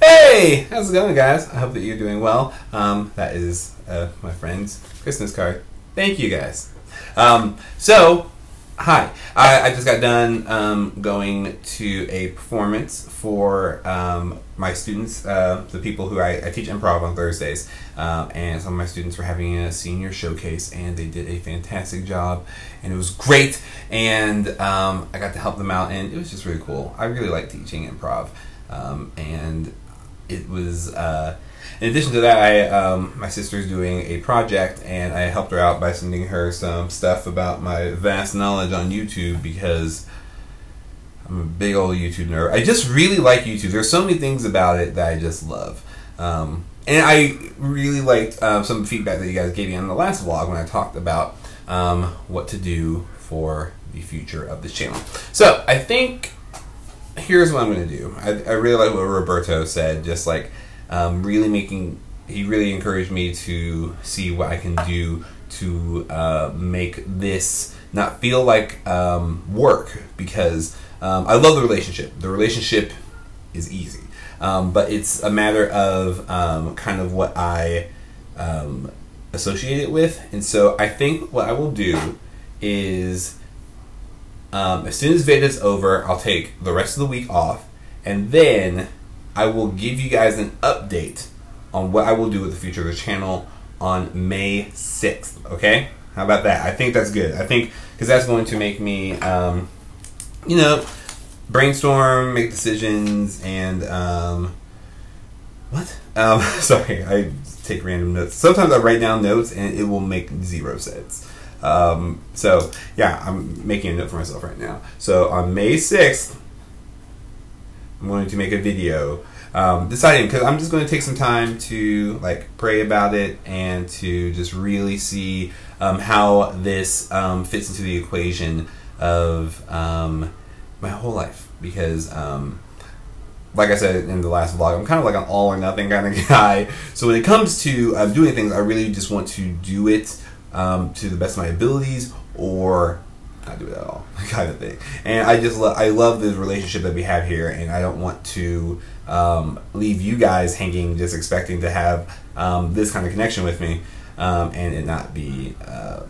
Hey, how's it going, guys? I hope that you're doing well. Um, that is uh, my friend's Christmas card. Thank you, guys. Um, so, hi. I, I just got done um, going to a performance for um, my students, uh, the people who I, I, teach improv on Thursdays, um, and some of my students were having a senior showcase, and they did a fantastic job, and it was great, and um, I got to help them out, and it was just really cool. I really like teaching improv, um, and it was. Uh, in addition to that, I um, my sister's doing a project, and I helped her out by sending her some stuff about my vast knowledge on YouTube because I'm a big old YouTube nerd. I just really like YouTube. There's so many things about it that I just love. Um, and I really liked um, some feedback that you guys gave me on the last vlog when I talked about um, what to do for the future of this channel. So I think here's what I'm going to do. I, I, really like what Roberto said, just like um, really making, he really encouraged me to see what I can do to uh, make this not feel like um, work because um, I love the relationship. The relationship is easy, um, but it's a matter of um, kind of what I um, associate it with. And so I think what I will do is um, as soon as Veda's over, I'll take the rest of the week off, and then I will give you guys an update on what I will do with the future of the channel on May 6th. Okay? How about that? I think that's good. I think because that's going to make me um, you know, brainstorm, make decisions, and um, what? Um, sorry, I take random notes. Sometimes I write down notes and it will make zero sense. Um, so yeah, I'm making a note for myself right now. So on May sixth, I'm going to make a video. Um, deciding because I'm just going to take some time to like pray about it and to just really see um, how this um, fits into the equation of um, my whole life because um, like I said in the last vlog, I'm kind of like an all or nothing kind of guy. So when it comes to um, doing things, I really just want to do it to the best of my abilities or not do it at all, kind of thing. And I just lo- I love this relationship that we have here, and I don't want to um, leave you guys hanging, just expecting to have um, this kind of connection with me, um, and it not be. Uh,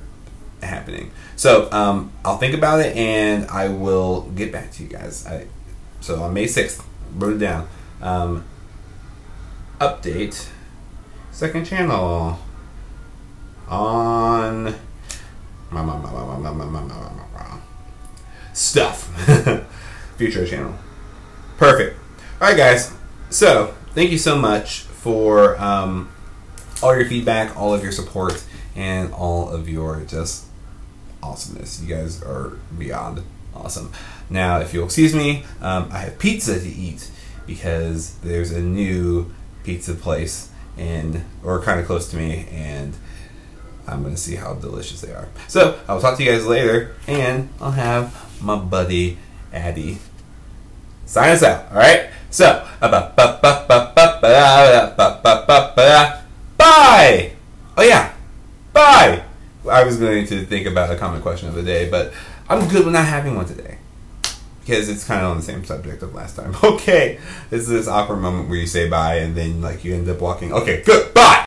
happening. So um, I'll think about it and I will get back to you guys. I, so on May 6th, wrote it down. Um, update second channel on stuff. Future channel. Perfect. All right, guys. So thank you so much for um, all your feedback, all of your support, and all of your just awesomeness. You guys are beyond awesome. Now, if you'll excuse me, um, I have pizza to eat because there's a new pizza place and or kind of close to me, and I'm gonna see how delicious they are. So I'll talk to you guys later, and I'll have my buddy Addy sign us out. All right. So bye. Oh yeah, bye. I was going to think about a common question of the day, but I'm good with not having one today because it's kind of on the same subject of last time. Okay, this is this awkward moment where you say bye and then like you end up walking. Okay, good. Bye.